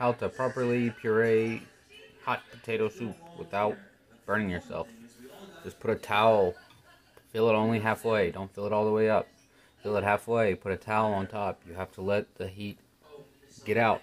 how to properly puree hot potato soup without burning yourself. Just put a towel, fill it only halfway, don't fill it all the way up. Fill it halfway, put a towel on top. You have to let the heat get out